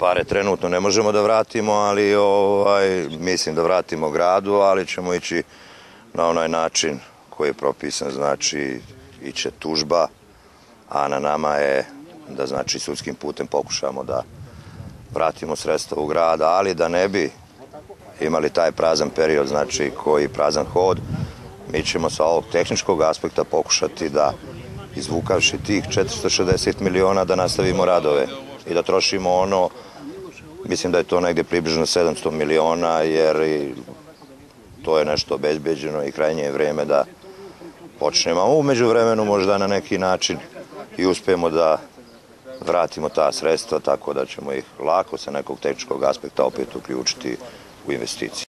Pare trenutno ne možemo da vratimo, ali ovaj, mislim da vratimo gradu, ali ćemo ići na onaj način koji je propisan, znači iće tužba, a na nama je da znači sudskim putem pokušamo da vratimo sredstva u grad, ali da ne bi imali taj prazan period, znači koji prazan hod, mi ćemo sa ovog tehničkog aspekta pokušati da izvukavši tih 460 miliona da nastavimo radove i da trošimo ono mislim da je to negde približno 700 miliona jer to je nešto obezbeđeno i krajnje je vreme da počnemo. Umeđu vremenu možda na neki način i uspemo da vratimo ta sredstva tako da ćemo ih lako sa nekog tehničkog aspekta opet uključiti u investiciju.